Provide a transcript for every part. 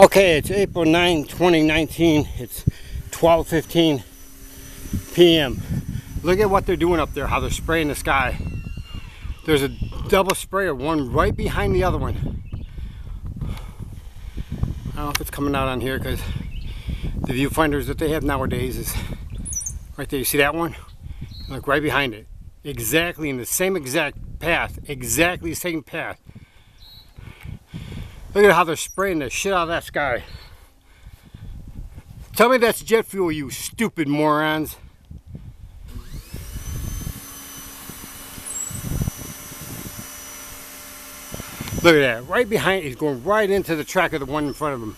Okay, it's April 9, 2019. It's 12:15 p.m. Look at what they're doing up there, how they're spraying the sky. There's a double sprayer, one right behind the other one. I don't know if it's coming out on here because the viewfinders that they have nowadays is right there. You see that one? Look right behind it. Exactly in the same exact path. Exactly the same path. Look at how they're spraying the shit out of that sky. Tell me that's jet fuel, you stupid morons. Look at that, right behind, he's going right into the track of the one in front of him.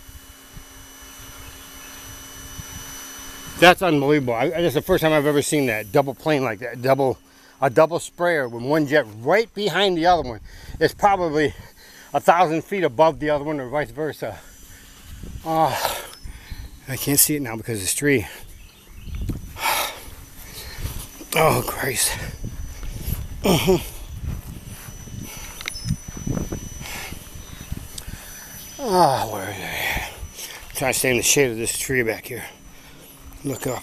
That's unbelievable. I, that's the first time I've ever seen that double plane like that. Double, a double sprayer with one jet right behind the other one. It's probably a thousand feet above the other one or vice versa. Oh, I can't see it now because this tree. Oh, Christ. Uh-huh. Oh, where is it? I'm trying to stay in the shade of this tree back here. Look up.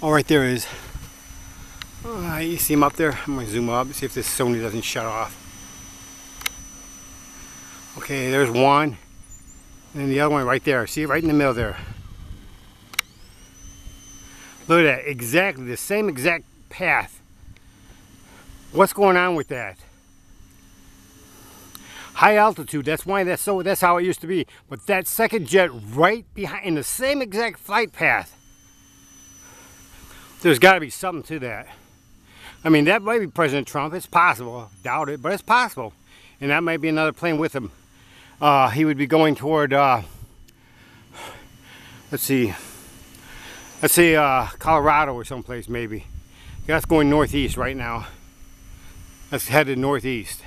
All right, there is. Oh, you see him up there? I'm to zoom up, see if this Sony doesn't shut off. Okay, there's one. And the other one right there. See it right in the middle there. Look at that. Exactly the same exact path. What's going on with that? High altitude, that's why that's so that's how it used to be. But that second jet right behind in the same exact flight path. There's gotta be something to that. I mean that might be President Trump. It's possible. Doubt it, but it's possible. And that might be another plane with him uh, he would be going toward, uh, let's see, let's say uh, Colorado or someplace maybe. That's going northeast right now. That's headed northeast.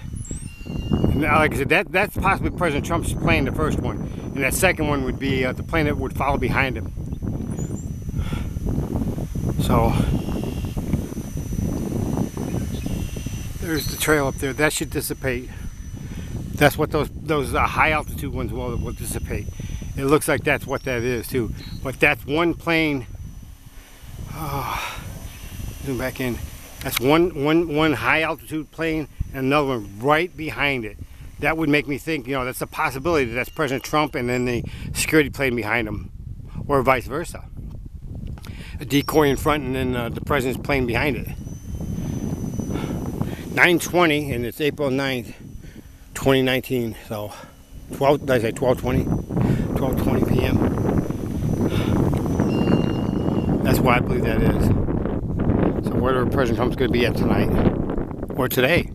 And uh, like I said, that, that's possibly President Trump's plane, the first one. And that second one would be uh, the plane that would follow behind him. So, there's the trail up there. That should dissipate. That's what those those uh, high altitude ones will, will dissipate. It looks like that's what that is too. But that's one plane. Oh, zoom back in. That's one one one high altitude plane and another one right behind it. That would make me think, you know, that's a possibility that that's President Trump and then the security plane behind him, or vice versa. A decoy in front and then uh, the president's plane behind it. 920 and it's April 9th. 2019. So 12, did I say 1220? 1220 p.m. That's why I believe that is. So where the President Trump's going to be at tonight or today.